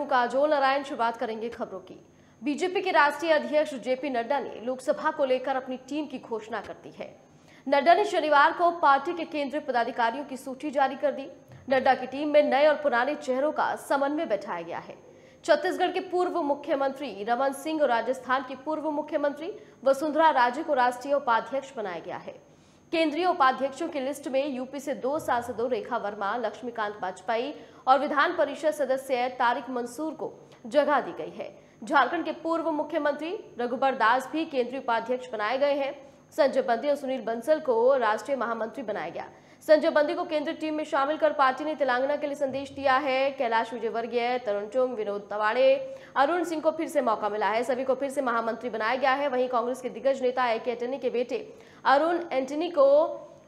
हूँ काजोल नारायण शुरुआत करेंगे खबरों की। बीजेपी के राष्ट्रीय अध्यक्ष जेपी नड्डा ने लोकसभा को लेकर अपनी टीम की घोषणा कर दी है। नड्डा ने शनिवार को पार्टी के केंद्रीय पदाधिकारियों की सूची जारी कर दी। नड्डा की टीम में नए और पुराने चेहरों का समन्वय बैठाया गया है। छत्तीसगढ़ के पूर्व मुख्यमंत्री रमन सिंह और राजस्थान की पूर्व मुख्यमंत्री वसुंधरा राजे को राष्ट्रीय उपाध्यक्ष बनाया गया है। केंद्रीय उपाध्यक्षों की लिस्ट में यूपी से दो सांसदों रेखा वर्मा, लक्ष्मीकांत वाजपेयी और विधान परिषद सदस्य तारिक मंसूर को जगह दी गई है। झारखंड के पूर्व मुख्यमंत्री रघुबर दास भी केंद्रीय उपाध्यक्ष बनाए गए हैं। संजय बंदी और सुनील बंसल को राष्ट्रीय महामंत्री बनाया गया। संजय बंदी को केंद्रीय टीम में शामिल कर पार्टी ने तेलंगाना के लिए संदेश दिया है। कैलाश विजयवर्गीय, तरुण चुंग, विनोद तवाड़े, अरुण सिंह को फिर से मौका मिला है। सभी को फिर से महामंत्री बनाया गया है। वहीं कांग्रेस के दिग्गज नेता ए के एंटनी के बेटे अरुण एंटनी को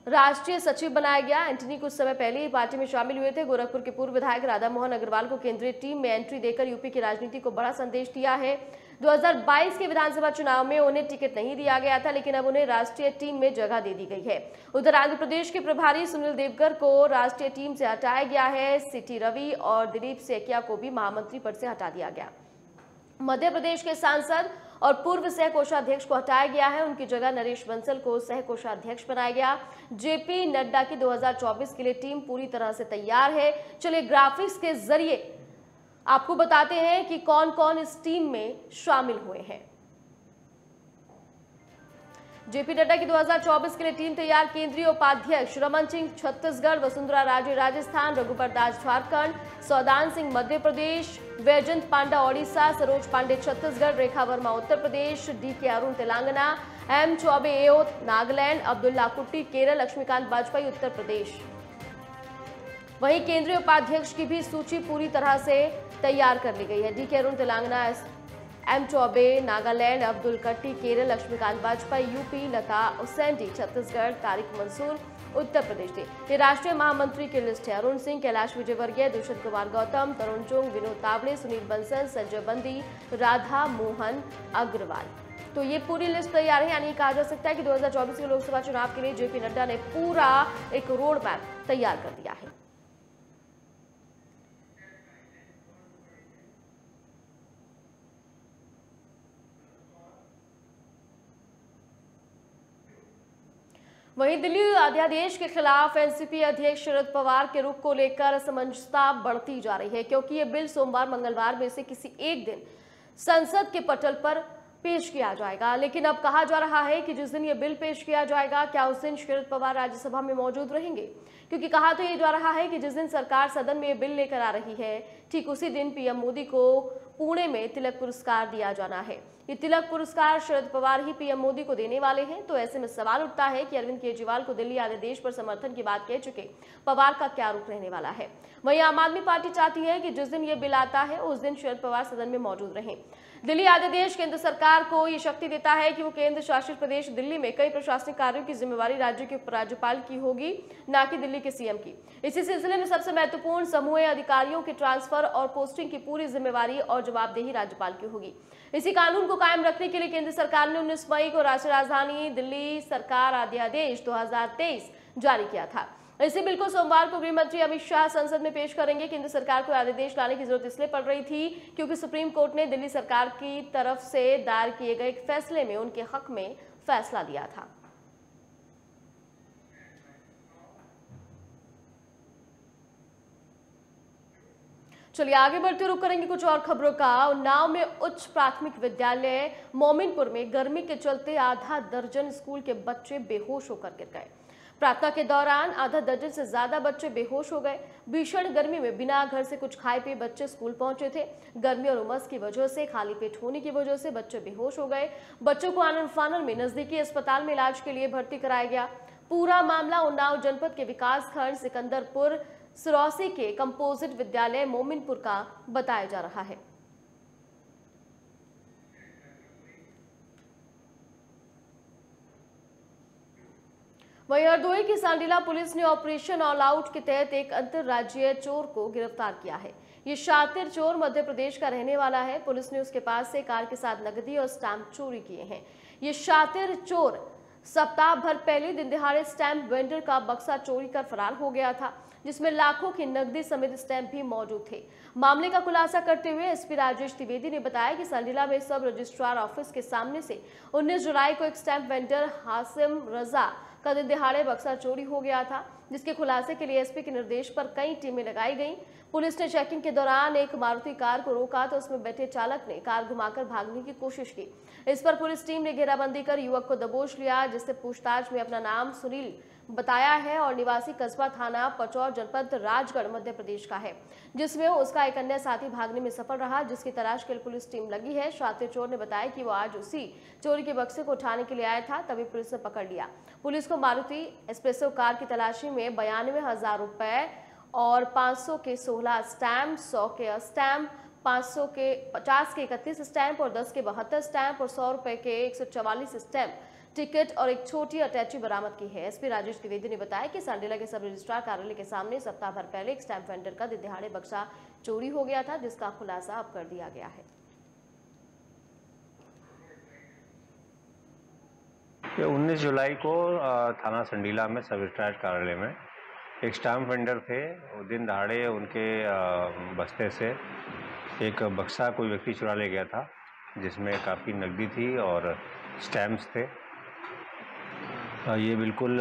राष्ट्रीय सचिव बनाया गया। एंटनी कुछ समय पहले ही पार्टी में शामिल हुए थे। गोरखपुर के पूर्व विधायक राधा मोहन अग्रवाल को केंद्रीय टीम में एंट्री देकर यूपी की राजनीति को बड़ा संदेश दिया है। 2022 के विधानसभा चुनाव में उन्हें टिकट नहीं दिया गया था, लेकिन अब उन्हें राष्ट्रीय टीम में जगह दे दी गई है। उधर आंध्र प्रदेश के प्रभारी सुनील देवकर को राष्ट्रीय टीम से हटाया गया है। सिटी रवि और दिलीप सेकिया को भी महामंत्री पद से हटा दिया गया। मध्य प्रदेश के सांसद और पूर्व सह कोषाध्यक्ष को हटाया गया है। उनकी जगह नरेश बंसल को सह कोषाध्यक्ष बनाया गया। जेपी नड्डा की 2024 के लिए टीम पूरी तरह से तैयार है। चलिए ग्राफिक्स के ज़रिए आपको बताते हैं कि कौन कौन इस टीम में शामिल हुए हैं। जेपी नड्डा की 2024 के लिए टीम तैयार, केंद्रीय उपाध्यक्ष Raman Singh, Chhattisgarh, Vasundhara Raje, Rajasthan Raghubar Das Jharkhand, Saudan Singh, Madhya Pradesh, Vaijayant Panda, Odisha, Saroj Pandey, Chhattisgarh, Rekha Verma, Uttar Pradesh D K Arun, Telangana, M Chaube एओत, Nagaland, Abdullah Kutty, Kerala, Laxmikant Vajpayee Uttar Pradesh. वहीं केंद्रीय उपाध्यक्ष की भी सूची पूरी तरह से तैयार कर ली गई है। D K Arun Telangana M Chaube, Nagaland, Abdul Kutty, Kerala, Laxmikant Vajpayee UP, Lata Usendi, Chhattisgarh, Tariq Mansoor, Uttar Pradesh थे। ये राष्ट्रीय महामंत्री की लिस्ट है। अरुण सिंह, कैलाश विजयवर्गीय, दुष्यंत कुमार गौतम, तरुण चुंग, विनोद तावड़े, सुनील बंसल, संजय बंदी, राधा मोहन अग्रवाल। तो ये पूरी लिस्ट तैयार है। यानी कहा जा सकता है कि 2024 के लोकसभा चुनाव के लिए जेपी नड्डा ने पूरा एक रोड मैप तैयार कर दिया है। वहीं दिल्ली अध्यादेश के खिलाफ एनसीपी अध्यक्ष शरद पवार के रुख को लेकर असमंजसता बढ़ती जा रही है, क्योंकि ये बिल सोमवार, मंगलवार में से किसी एक दिन संसद के पटल पर पेश किया जाएगा। लेकिन अब कहा जा रहा है कि जिस दिन ये बिल पेश किया जाएगा, क्या उस दिन शरद पवार राज्यसभा में मौजूद रहेंगे? क्योंकि कहा तो ये जा रहा है कि जिस दिन सरकार सदन में ये बिल लेकर आ रही है, ठीक उसी दिन पीएम मोदी को पुणे में तिलक पुरस्कार दिया जाना है। ये तिलक पुरस्कार शरद पवार ही पीएम मोदी को देने वाले हैं। तो ऐसे में सवाल उठता है कि अरविंद केजरीवाल को दिल्ली आदेश पर समर्थन की बात कह चुके पवार का क्या रुख रहने वाला है? वहीं आम आदमी पार्टी चाहती है कि जिस दिन ये बिल आता है, उस दिन शरद पवार सदन में मौजूद रहें। दिल्ली आदेश केंद्र सरकार को ये शक्ति देता है कि वो केंद्र शासित प्रदेश दिल्ली में कई प्रशासनिक कार्यों की जिम्मेवारी राज्य के उपराज्यपाल की होगी, न कि दिल्ली के सीएम की। इसी सिलसिले में सबसे महत्वपूर्ण समूह अधिकारियों के ट्रांसफ़र और पोस्टिंग की पूरी जिम्मेवारी और जवाबदेही राज्यपाल की होगी। इसी कानून को कायम रखने के लिए केंद्र सरकार ने उन्नीस मई को राष्ट्रीय राजधानी दिल्ली सरकार अध्यादेश 2023 जारी किया था। इसी बिल को सोमवार को गृह मंत्री अमित शाह संसद में पेश करेंगे। केंद्र सरकार को आदेश लाने की ज़रूरत इसलिए पड़ रही थी क्योंकि सुप्रीम कोर्ट ने दिल्ली सरकार की तरफ़ से दायर किए गए एक फैसले में उनके हक में फैसला दिया था। चलिए आगे बढ़ते रुक करेंगे कुछ और खबरों का। उन्नाव में उच्च प्राथमिक विद्यालय मोमिनपुर में गर्मी के चलते आधा दर्जन स्कूल के बच्चे बेहोश होकर गिर गए। प्रार्थना के दौरान आधा दर्जन से ज़्यादा बच्चे बेहोश हो गए। भीषण गर्मी में बिना घर से कुछ खाए पिए बच्चे स्कूल पहुँचे थे। गर्मी और उमस की वजह से, खाली पेट होने की वजह से बच्चे बेहोश हो गए। बच्चों को आनंद फानन में नजदीकी अस्पताल में इलाज के लिए भर्ती कराया गया। पूरा मामला उन्नाव जनपद के विकास खंड सिकंदरपुर सिरौसी के कंपोजिट विद्यालय मोमिनपुर का बताया जा रहा है। वहीं हरदोई की सांडीला पुलिस ने ऑपरेशन ऑल आउट के तहत एक अंतर्राज्यीय चोर को गिरफ़्तार किया है। ये शातिर चोर मध्य प्रदेश का रहने वाला है। पुलिस ने उसके पास से कार के साथ नकदी और स्टैंप चोरी किए हैं। ये शातिर चोर सप्ताह भर पहले दिन दिहाड़े स्टैंप वेंडर का बक्सा चोरी कर फरार हो गया था। जिसमें लाखों की नकदी समेत स्टैंप भी मौजूद थे। मामले का खुलासा करते हुए एसपी राजेश त्रिवेदी ने बताया कि संडीला में सब रजिस्ट्रार ऑफ़िस के सामने से 19 जुलाई को एक स्टैंप वेंडर हासिम रजा का दिन दिहाड़े बक्सा चोरी हो गया था। जिसके खुलासे के लिए एसपी के निर्देश पर कई टीमें लगाई गई। पुलिस ने चेकिंग के दौरान एक मारुति कार को रोका तो उसमें बैठे चालक ने कार घुमाकर भागने की कोशिश की। इस पर पुलिस टीम ने घेराबंदी कर युवक को दबोच लिया, जिससे पूछताछ में अपना नाम सुनील बताया है और निवासी कस्बा थाना पचौर जनपद राजगढ़, मध्य प्रदेश का है, जिसमें उसका एक अन्य साथी भागने में सफल रहा, जिसकी तलाश के लिए पुलिस टीम लगी है। शातिर चोर ने बताया कि वो आज उसी चोरी के बक्से को उठाने के लिए आया था, तभी पुलिस ने पकड़ लिया। पुलिस को मारुति एक्सप्रेसो कार की तलाशी में बयानवे हज़ार रुपए और 500 के 16 स्टैम्प 100 के स्टैम्प 500 के 50 के 31 स्टैंप और 10 के बहत्तर स्टैंप और सौ रुपए के 144 स्टैंप टिकट और एक छोटी अटैची बरामद की है। एसपी राजेश द्विवेदी ने बताया कि सांडेला के सब रजिस्ट्रार कार्यालय के सामने सप्ताह भर पहले एक स्टैंप वेंडर का दिहाड़े बक्सा चोरी हो गया था, जिसका खुलासा अब कर दिया गया है। ये 19 जुलाई को थाना संडीला में सब रजिस्ट्रार कार्यालय में एक स्टाम्प वेंडर थे। दिन दहाड़े उनके बस्ते से एक बक्सा कोई व्यक्ति चुरा ले गया था, जिसमें काफ़ी नकदी थी और स्टैम्प्स थे। ये बिल्कुल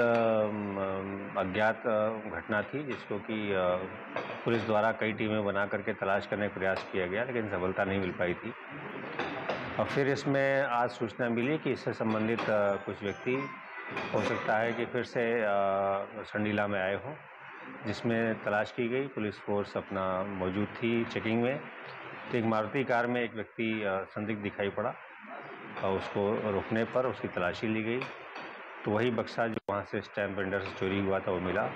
अज्ञात घटना थी, जिसको कि पुलिस द्वारा कई टीमें बना करके तलाश करने का प्रयास किया गया, लेकिन सफलता नहीं मिल पाई थी। और फिर इसमें आज सूचना मिली कि इससे संबंधित कुछ व्यक्ति, हो सकता है कि फिर से संडीला में आए हों, जिसमें तलाश की गई। पुलिस फोर्स अपना मौजूद थी चेकिंग में। तो एक मारुति कार में एक व्यक्ति संदिग्ध दिखाई पड़ा और उसको रोकने पर उसकी तलाशी ली गई। तो वही बक्सा जो वहाँ से स्टैम्प वेंडर से चोरी हुआ था, वो मिला।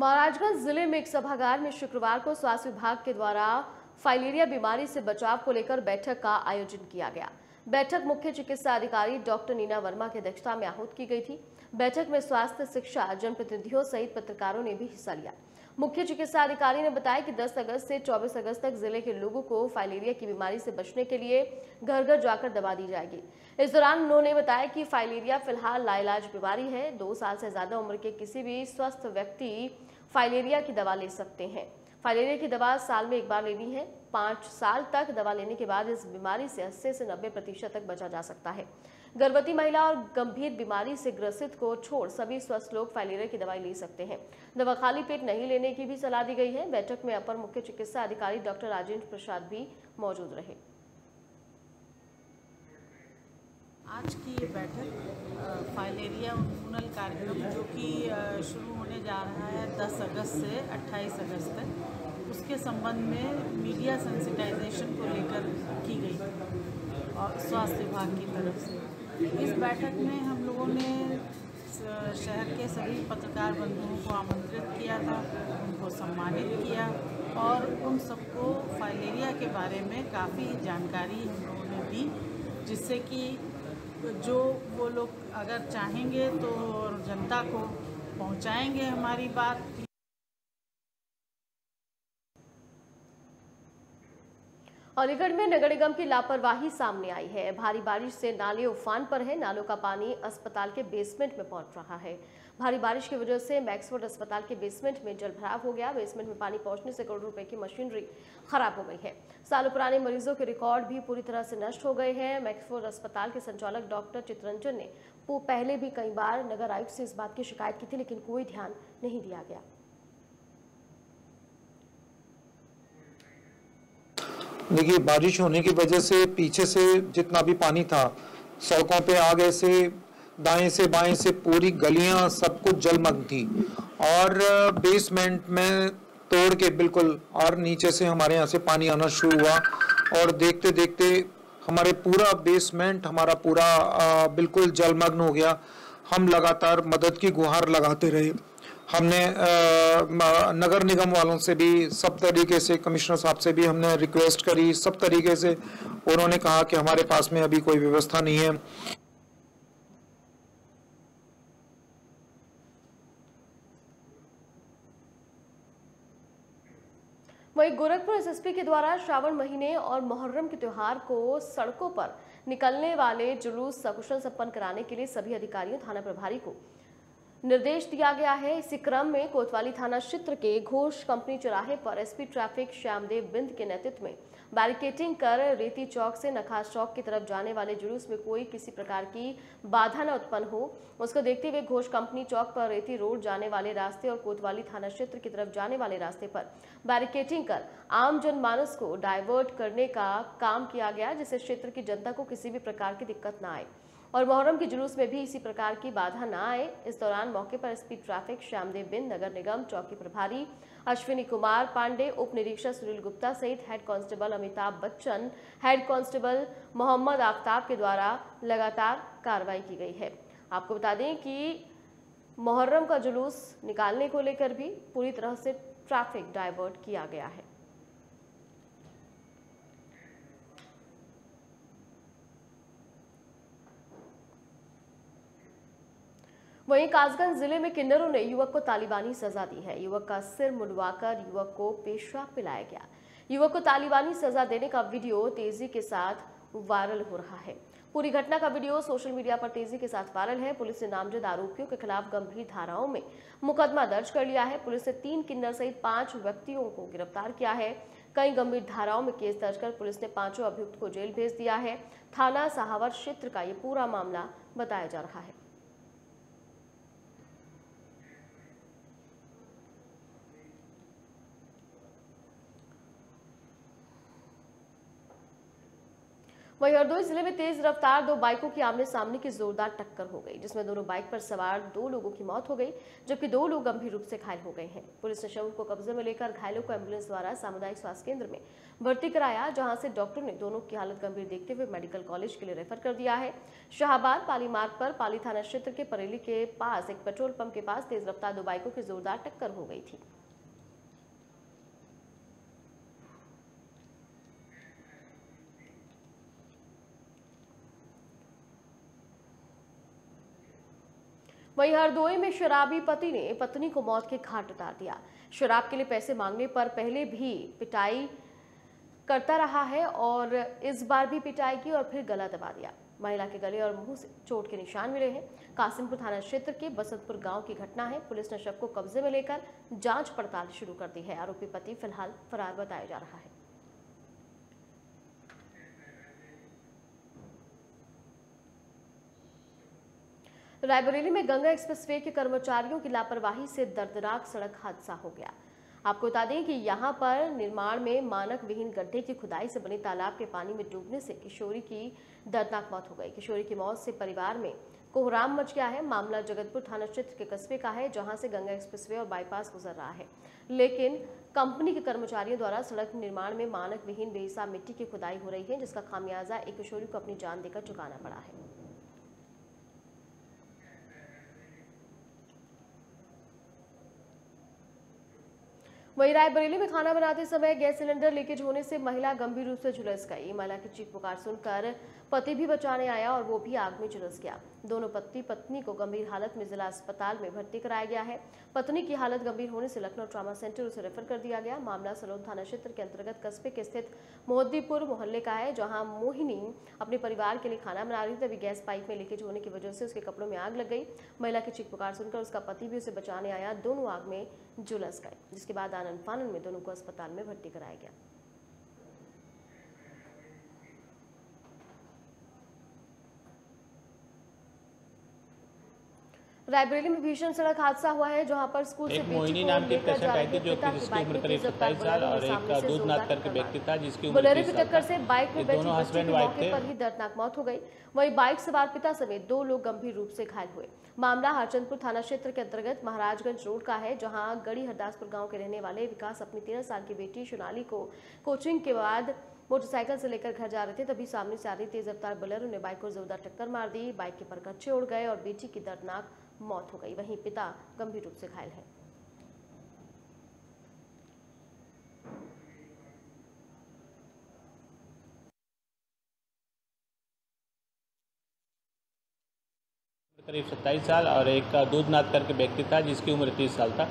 महाराजगंज ज़िले में एक सभागार में शुक्रवार को स्वास्थ्य विभाग के द्वारा फाइलेरिया बीमारी से बचाव को लेकर बैठक का आयोजन किया गया। बैठक मुख्य चिकित्सा अधिकारी डॉक्टर नीना वर्मा की अध्यक्षता में आहूत की गई थी। बैठक में स्वास्थ्य, शिक्षा, जनप्रतिनिधियों सहित पत्रकारों ने भी हिस्सा लिया। मुख्य चिकित्सा अधिकारी ने बताया कि 10 अगस्त से 24 अगस्त तक ज़िले के लोगों को फाइलेरिया की बीमारी से बचने के लिए घर घर जाकर दवा दी जाएगी। इस दौरान उन्होंने बताया कि फाइलेरिया फ़िलहाल लाइलाज बीमारी है। दो साल से ज़्यादा उम्र के किसी भी स्वस्थ व्यक्ति फाइलेरिया की दवा ले सकते हैं। फाइलेरिया की दवा साल में एक बार लेनी है। पाँच साल तक दवा लेने के बाद इस बीमारी से अस्सी से नब्बे प्रतिशत तक बचा जा सकता है। गर्भवती महिला और गंभीर बीमारी से ग्रसित को छोड़ सभी स्वस्थ लोग फाइलेरिया की दवाई ले सकते हैं। दवा खाली पेट नहीं लेने की भी सलाह दी गई है। बैठक में अपर मुख्य चिकित्सा अधिकारी डॉक्टर राजेंद्र प्रसाद भी मौजूद रहे। आज की ये बैठक फाइलेरिया उन्मूलन कार्यक्रम जो कि शुरू होने जा रहा है 10 अगस्त से 28 अगस्त तक, उसके संबंध में मीडिया सेंसिटाइजेशन को लेकर की गई और स्वास्थ्य विभाग की तरफ़ से। इस बैठक में हम लोगों ने शहर के सभी पत्रकार बंधुओं को आमंत्रित किया था, उनको सम्मानित किया और उन सबको फाइलेरिया के बारे में काफ़ी जानकारी हम लोगों ने दी, जिससे कि जो वो लोग अगर चाहेंगे तो जनता को पहुंचाएँगे हमारी बात। अलीगढ़ में नगर निगम की लापरवाही सामने आई है। भारी बारिश से नाले उफान पर है। नालों का पानी अस्पताल के बेसमेंट में पहुँच रहा है। भारी बारिश की वजह से मैक्सफोर्ड अस्पताल के बेसमेंट में जल भराव हो गया। बेसमेंट में पानी पहुँचने से करोड़ रुपए की मशीनरी खराब हो गई है। सालों पुराने मरीजों के रिकॉर्ड भी पूरी तरह से नष्ट हो गए हैं। मैक्सफोर्ड अस्पताल के संचालक डॉक्टर चित्रंजन ने पहले भी कई बार नगर आयुक्त से इस बात की शिकायत की थी, लेकिन कोई ध्यान नहीं दिया गया। देखिए बारिश होने की वजह से पीछे से जितना भी पानी था सड़कों पे आगे से दाएँ से बाएँ से पूरी गलियाँ सब कुछ जलमग्न थी। और बेसमेंट में तोड़ के बिल्कुल और नीचे से हमारे यहाँ से पानी आना शुरू हुआ और देखते देखते हमारे पूरा बेसमेंट हमारा पूरा आ, बिल्कुल जलमग्न हो गया। हम लगातार मदद की गुहार लगाते रहे। हमने नगर निगम वालों से भी, सब तरीके से, कमिश्नर साहब से भी हमने रिक्वेस्ट करी, सब तरीके से। उन्होंने कहा कि हमारे पास में अभी कोई व्यवस्था नहीं है। वहीं गोरखपुर एसएसपी के द्वारा श्रावण महीने और मुहर्रम के त्योहार को सड़कों पर निकलने वाले जुलूस सकुशल संपन्न कराने के लिए सभी अधिकारियों, थाना प्रभारी को निर्देश दिया गया है। इसी क्रम में कोतवाली थाना क्षेत्र के घोष कंपनी चौराहे पर एसपी ट्रैफ़िक श्यामदेव बिंद के नेतृत्व में बैरिकेटिंग कर रेती चौक से नखास चौक की तरफ़ जाने वाले जुलूस में कोई किसी प्रकार की बाधा न उत्पन्न हो। उसको देखते हुए घोष कंपनी चौक पर रेती रोड जाने वाले रास्ते और कोतवाली थाना क्षेत्र की तरफ़ जाने वाले रास्ते पर बैरिकेटिंग कर आम जनमानस को डाइवर्ट करने का काम किया गया, जिससे क्षेत्र की जनता को किसी भी प्रकार की दिक्कत न आए। और मुहर्रम के जुलूस में भी इसी प्रकार की बाधा न आए। इस दौरान मौके पर एसपी ट्रैफ़िक, श्यामदेव बिंद, नगर निगम, चौकी प्रभारी, अश्विनी कुमार पांडे, उप निरीक्षक सुनील गुप्ता सहित head constable Amitabh Bachchan, head constable Mohammad Aftab के द्वारा लगातार कार्रवाई की गई है। आपको बता दें कि मुहर्रम का जुलूस निकालने को लेकर भी पूरी तरह से ट्रैफ़िक डाइवर्ट किया गया है। वहीं कासगंज ज़िले में किन्नरों ने युवक को तालिबानी सजा दी है। युवक का सिर मुंडवाकर युवक को पेशा पिलाया गया। युवक को तालिबानी सजा देने का वीडियो तेज़ी के साथ वायरल हो रहा है। पूरी घटना का वीडियो सोशल मीडिया पर तेज़ी के साथ वायरल है। पुलिस ने नामजद आरोपियों के खिलाफ गंभीर धाराओं में मुकदमा दर्ज कर लिया है। पुलिस ने तीन किन्नर सहित पाँच व्यक्तियों को गिरफ़्तार किया है। कई गंभीर धाराओं में केस दर्ज कर पुलिस ने पाँचों अभियुक्त को जेल भेज दिया है। थाना सहावर क्षेत्र का ये पूरा मामला बताया जा रहा है। वहीं हरदोई ज़िले में तेज रफ्तार दो बाइकों की आमने सामने की जोरदार टक्कर हो गई, जिसमें दोनों बाइक पर सवार दो लोगों की मौत हो गई, जबकि दो लोग गंभीर रूप से घायल हो गए हैं। पुलिस ने शव को कब्जे में लेकर घायलों को एंबुलेंस द्वारा सामुदायिक स्वास्थ्य केंद्र में भर्ती कराया, जहाँ से डॉक्टर ने दोनों की हालत गंभीर देखते हुए मेडिकल कॉलेज के लिए रेफर कर दिया है। शाहबाद पाली मार्ग पर पाली थाना क्षेत्र के परेली के पास एक पेट्रोल पंप के पास तेज रफ्तार दो बाइकों की जोरदार टक्कर हो गई थी। वहीं हरदोई में शराबी पति ने पत्नी को मौत के घाट उतार दिया। शराब के लिए पैसे मांगने पर पहले भी पिटाई करता रहा है और इस बार भी पिटाई की और फिर गला दबा दिया। महिला के गले और मुँह से चोट के निशान मिले हैं। कासिमपुर थाना क्षेत्र के बसंतपुर गाँव की घटना है। पुलिस ने शव को कब्जे में लेकर जाँच पड़ताल शुरू कर दी है। आरोपी पति फ़िलहाल फरार बताया जा रहा है। रायबरेली में गंगा एक्सप्रेसवे के कर्मचारियों की लापरवाही से दर्दनाक सड़क हादसा हो गया। आपको बता दें कि यहाँ पर निर्माण में मानक विहीन गड्ढे की खुदाई से बने तालाब के पानी में डूबने से किशोरी की दर्दनाक मौत हो गई। किशोरी की मौत से परिवार में कोहराम मच गया है। मामला जगतपुर थाना क्षेत्र के कस्बे का है, जहाँ से गंगा एक्सप्रेसवे और बाईपास गुजर रहा है। लेकिन कंपनी के कर्मचारियों द्वारा सड़क निर्माण में मानक विहीन बेहिसाब मिट्टी की खुदाई हो रही है, जिसका खामियाजा एक किशोरी को अपनी जान देकर चुकाना पड़ा है। वहीं रायबरेली में खाना बनाते समय गैस सिलेंडर लीकेज होने से महिला गंभीर रूप से झुलस गई। महिला की चीख पुकार सुनकर पति भी बचाने आया और वो भी आग में झुलस गया। दोनों पति, पत्नी को गंभीर हालत में जिला अस्पताल में भर्ती कराया गया है। पत्नी की हालत गंभीर होने से लखनऊ ट्रामा सेंटर उसे रेफर कर दिया गया। मामला सलोद थाना क्षेत्र के अंतर्गत कस्बे के स्थित मोहद्दीपुर मोहल्ले का है, जहाँ मोहिनी अपने परिवार के लिए खाना बना रही थी। तभी गैस पाइप में लीकेज होने की वजह से उसके कपड़ों में आग लग गई। महिला की चीख पुकार सुनकर उसका पति भी उसे बचाने आया। दोनों आग में झुलस गए जिसके बाद आनंद फानन में दोनों को अस्पताल में भर्ती कराया गया। रायबरेली में भीषण सड़क हादसा हुआ है जहाँ पर स्कूल से एक मोहिनी नाम की पेशेंट आई थी जो जिसकी उम्र करीब सत्ताईस साल और एक दूधनाथ करके व्यक्ति था जिसकी उम्र बोलेरो की टक्कर से बाइक में बैठी दोनों की हस्बैंड वाइफ मौके पर ही दर्दनाक मौत हो गई। वहीं बाइक सवार पिता समेत दो लोग गंभीर रूप से घायल हुए। मामला हरचंदपुर थाना क्षेत्र के अंतर्गत महाराजगंज रोड का है जहाँ गढ़ी हरदासपुर गाँव के रहने वाले विकास अपनी तेरह साल की बेटी सोनाली को कोचिंग के बाद मोटरसाइकिल से लेकर घर जा रहे थे तभी सामने से आ रही तेज रफ्तार बोलेरो ने बाइक को जोरदार टक्कर मार दी। बाइक के परकच्चे उड़ गए और बेटी की दर्दनाक मौत हो गई। वहीं पिता गंभीर रूप से घायल है। करीब सत्ताईस साल और एक का दूधनाथ करके व्यक्ति था, जिसकी उम्र तीस साल था।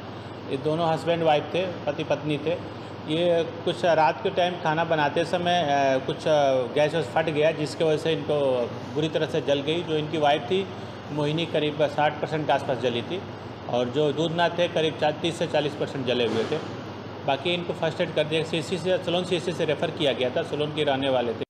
ये दोनों हस्बैंड वाइफ थे पति पत्नी थे। ये कुछ रात के टाइम खाना बनाते समय कुछ गैस फट गया, जिसके वजह से इनको बुरी तरह से जल गई। जो इनकी वाइफ थी मोहिनी करीब साठ परसेंट के आसपास जली थी और जो दूधनाथ थे, करीब तीस से चालीस परसेंट जले हुए थे। बाकी इनको फ़र्स्ट एड कर दिया। सी सी से सलोन सी से रेफ़र किया गया था। सलोन के रहने वाले थे।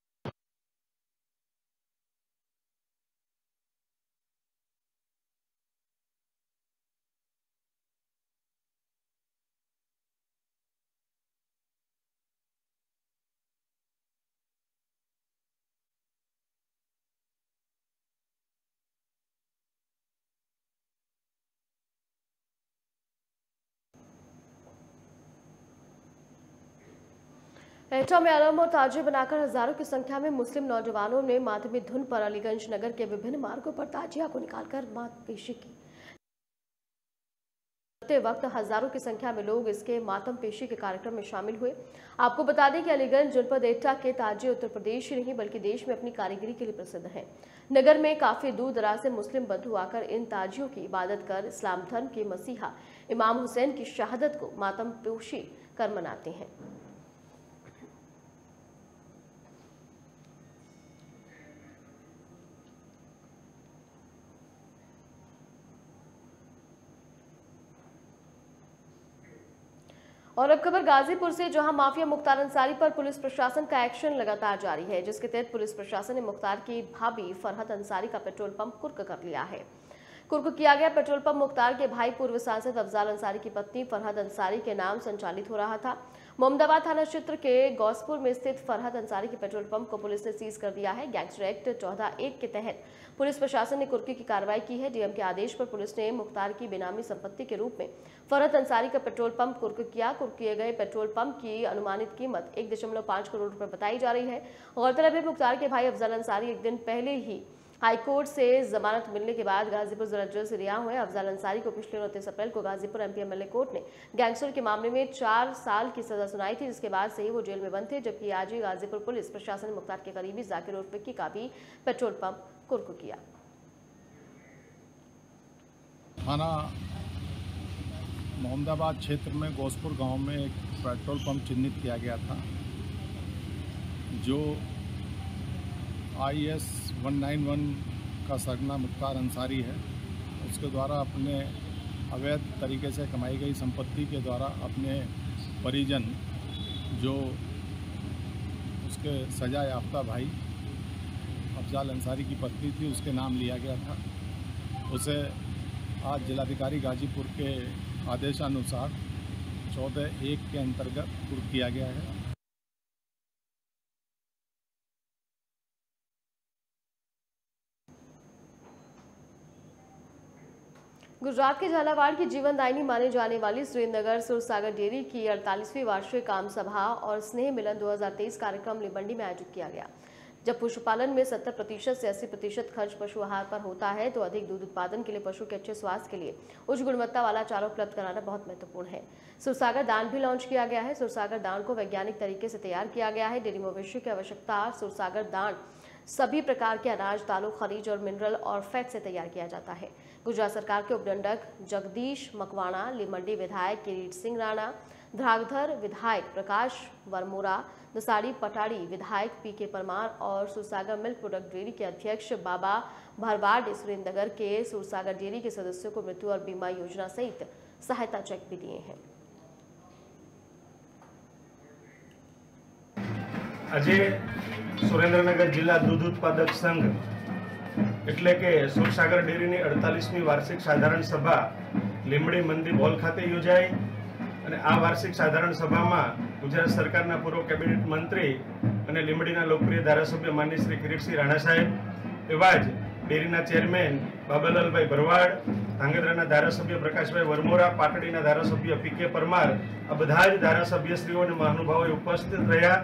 एटा में अलम और ताजे बनाकर हज़ारों की संख्या में मुस्लिम नौजवानों ने मातमी धुन पर अलीगंज नगर के विभिन्न मार्गों पर ताजिया को निकालकर मात पेशी की वक्त हज़ारों की संख्या में लोग इसके मातम पेशी के कार्यक्रम में शामिल हुए। आपको बता दें कि अलीगंज जनपद एटा के ताजे उत्तर प्रदेश ही नहीं, बल्कि देश में अपनी कारीगरी के लिए प्रसिद्ध है। नगर में काफ़ी दूर दराज से मुस्लिम बंधु आकर इन ताजियों की इबादत कर इस्लाम धर्म के मसीहा इमाम हुसैन की शहादत को मातम पेशी कर मनाते हैं। और अब खबर गाजीपुर से, जहाँ माफिया मुख्तार अंसारी पर पुलिस प्रशासन का एक्शन लगातार जारी है। जिसके तहत पुलिस प्रशासन ने मुख्तार की भाभी फरहत अंसारी का पेट्रोल पंप कुर्क कर लिया है। कुर्क किया गया पेट्रोल पंप मुख्तार के भाई पूर्व सांसद अफजाल अंसारी की पत्नी फरहत अंसारी के नाम संचालित हो रहा था। मोहम्मदाबाद थाना क्षेत्र के गौसपुर में स्थित फरहत अंसारी के पेट्रोल पंप को पुलिस ने सीज कर दिया है। गैंगस्टर एक्ट चौदह एक के तहत पुलिस प्रशासन ने कुर्की की कार्रवाई की है। डीएम के आदेश पर पुलिस ने मुख्तार की बेनामी संपत्ति के रूप में फरहत अंसारी का पेट्रोल पंप कुर्क किया। कुर्क किए गए पेट्रोल पंप की अनुमानित कीमत एक करोड़ रुपए बताई जा रही है। गौरतलब है, मुख्तार के भाई अफजल अंसारी एक दिन पहले ही हाईकोर्ट से जमानत मिलने के बाद गाजीपुर जिला जेल से रिहा हुए अफजाल अंसारी को पिछले उनतीस अप्रैल को गाजीपुर एमपीएमएलए कोर्ट ने गैंगस्टर के मामले में चार साल की सजा सुनाई थी, जिसके बाद से ही वो जेल में बंद थे, जबकि आज ही गाजीपुर पुलिस प्रशासन मुख्तार के करीबी जाकिर उर्फ़ विक्की का भी पेट्रोल पंप कुर्क किया। थाना मोहम्मदाबाद क्षेत्र में गोसपुर गाँव में एक पेट्रोल पंप चिन्हित किया गया था, जो I S one nine one का सरना मुख्तार अंसारी है। उसके द्वारा अपने अवैध तरीके से कमाई गई संपत्ति के द्वारा अपने परिजन, जो उसके सजा याफ्ता भाई अफजाल अंसारी की पत्नी थी, उसके नाम लिया गया था। उसे आज जिलाधिकारी गाजीपुर के आदेशानुसार चौदह एक के अंतर्गत कुर्क किया गया है। गुजरात के झालावाड़ की जीवनदायिनी माने जाने वाली सुरेंद्रनगर सुरसागर डेयरी की अड़तालीसवीं वार्षिक आम सभा और स्नेह मिलन 2023 कार्यक्रम लिबंडी में आयोजित किया गया। जब पशुपालन में 70 प्रतिशत से 80 प्रतिशत खर्च पशु आहार पर होता है तो अधिक दूध उत्पादन के लिए पशु के अच्छे स्वास्थ्य के लिए उच्च गुणवत्ता वाला चारा उपलब्ध कराना बहुत महत्वपूर्ण है। सुरसागर दान भी लॉन्च किया गया है। सुरसागर दान को वैज्ञानिक तरीके से तैयार किया गया है। डेयरी मवेशी की आवश्यकता सुरसागर दान सभी प्रकार के अनाज, दालों, खनिज और मिनरल और फैट से तैयार किया जाता है। गुजरात सरकार के उपदंडक जगदीश मकवाणा, लिमंडी विधायक किरीट सिंह राणा ध्रागधर विधायक प्रकाश वर्मोरा दसाड़ी पटाड़ी विधायक पी के परमार और सुरसागर मिल्क प्रोडक्ट डेयरी के अध्यक्ष बाबा भरवाड सुरेंद्रनगर के सुरसागर डेयरी के सदस्यों को मृत्यु और बीमा योजना सहित सहायता चेक भी दिए हैं। આજે સુરેન્દ્રનગર જિલ્લા દૂધ ઉત્પાદક સંઘ, એટલે કે સુરસાગર ડેરીની અડતાલીસમી વાર્ષિક સાધારણ સભા લીંબડી મંદિર હોલ ખાતે યોજાઈ અને આ વાર્ષિક સાધારણ સભામાં ગુજરાત સરકારના પૂર્વ કેબિનેટ મંત્રી અને લીંબડીના લોકપ્રિય ધારાસભ્ય માન્ય શ્રી કિરીટસિંહ રાણા સાહેબ, એવા જ ડેરીના ચેરમેન બાબાલાલભાઈ ભરવાડ, ધાંગધ્રાના ધારાસભ્ય પ્રકાશભાઈ વરમોરા, પાટડીના ધારાસભ્ય પી કે પરમાર, આ બધા જ ધારાસભ્યશ્રીઓ અને મહાનુભાવોએ ઉપસ્થિત રહ્યા.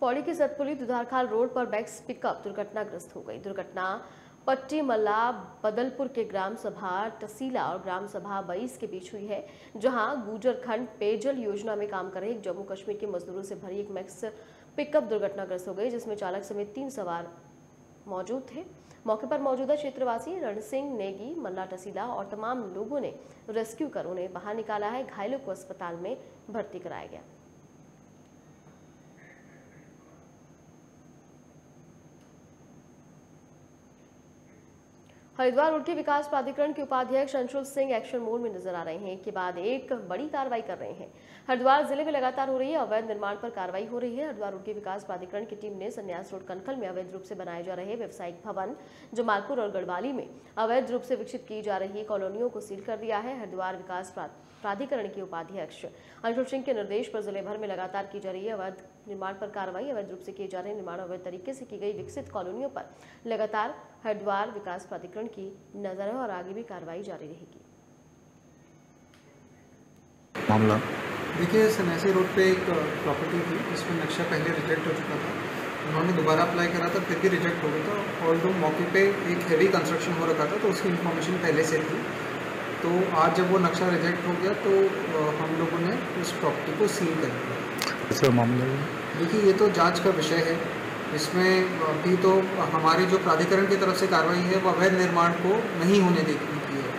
पौड़ी के सतपुली दुधारखाल रोड पर बैक्स पिकअप दुर्घटनाग्रस्त हो गई। दुर्घटना पट्टी मल्ला बदलपुर के ग्राम सभा तसीला और ग्राम सभा बईस के बीच हुई है, जहाँ गुजर खंड पेयजल योजना में काम कर रहे जम्मू कश्मीर के मजदूरों से भरी एक मैक्स पिकअप दुर्घटनाग्रस्त हो गई, जिसमें चालक समेत तीन सवार मौजूद थे। मौके पर मौजूदा क्षेत्रवासी रण सिंह, नेगी, मल्ला टसीला और तमाम लोगों ने रेस्क्यू कर उन्हें बाहर निकाला है। घायलों को अस्पताल में भर्ती कराया गया। हरिद्वार रोड के विकास प्राधिकरण के उपाध्यक्ष अंशुल सिंह एक्शन मोड में नज़र आ रहे हैं। के बाद एक बड़ी कार्रवाई कर रहे हैं। हरिद्वार ज़िले में लगातार हो रही है अवैध निर्माण पर कार्रवाई हो रही है। हरिद्वार रोड के विकास प्राधिकरण की टीम ने संन्यास रोड कनखल में अवैध रूप से बनाए जा रहे व्यावसायिक भवन जमालपुर और गढ़वाली में अवैध रूप से विकसित की जा रही कॉलोनियों को सील कर दिया है। हरिद्वार विकास प्राधिकरण के उपाध्यक्ष। अंशुल सिंह के निर्देश पर ज़िले भर में लगातार की जा रही है अवैध निर्माण पर कार्रवाई अवैध रूप से किए जा रहे निर्माण अवैध तरीके से की गई विकसित कॉलोनियों पर लगातार हरिद्वार विकास प्राधिकरण की नज़र है और आगे भी कार्रवाई जारी रहेगी। मामला? देखिए सन्यासी रोड पे एक प्रॉपर्टी थी जिसमें नक्शा पहले रिजेक्ट हो चुका था। उन्होंने दोबारा अप्लाई करा था फिर भी रिजेक्ट हो गया था। और दो मौके पे एक हैवी कंस्ट्रक्शन हो रखा था तो उसकी इन्फॉर्मेशन पहले से थी। तो आज जब वो नक्शा रिजेक्ट हो गया तो हम लोगों ने उस प्रॉपर्टी को सील कर दिया। मामला देखिए ये तो जाँच का विषय है। इसमें अभी तो हमारे जो प्राधिकरण की तरफ़ से कार्रवाई है वो अवैध निर्माण को नहीं होने देगी की है।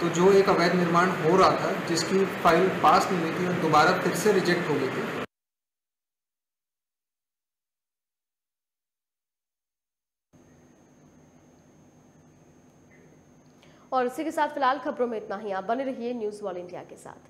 तो जो एक अवैध निर्माण हो रहा था जिसकी फ़ाइल पास नहीं हुई थी और दोबारा फिर से रिजेक्ट हो गई थी और इसी के साथ फ़िलहाल खबरों में इतना ही। आप बने रहिए न्यूज़ वॉल इंडिया के साथ।